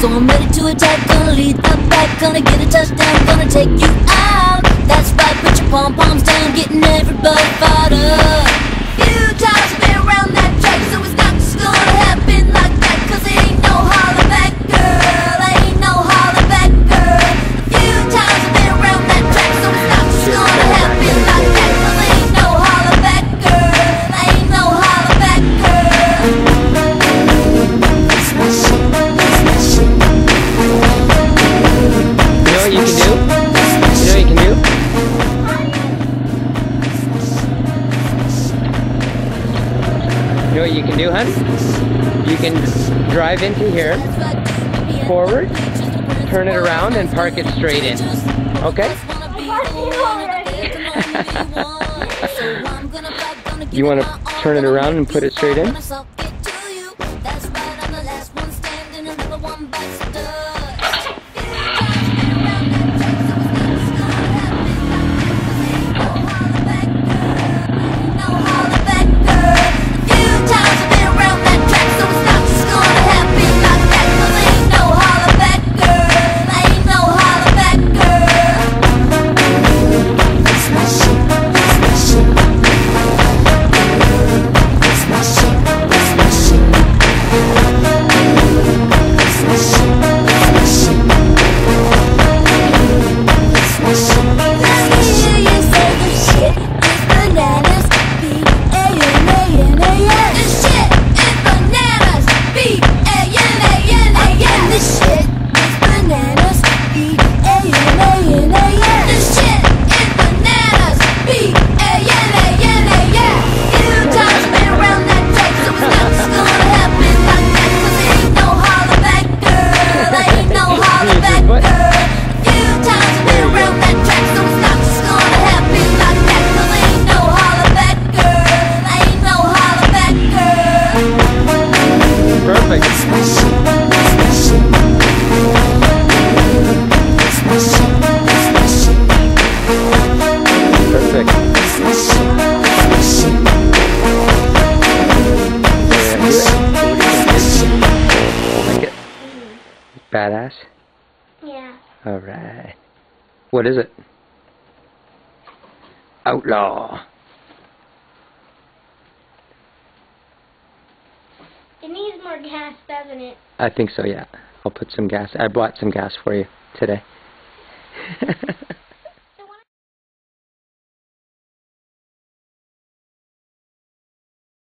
So I'm ready to attack, gonna lead the pack, gonna get a touchdown, gonna take you out. That's right, put your pom poms know what you can do, hun? You can drive into here, forward, turn it around, and park it straight in. Okay? You want to turn it around and put it straight in? Badass? Yeah. Alright. What is it? Outlaw. It needs more gas, doesn't it? I think so, yeah. I'll put some gas. I bought some gas for you today.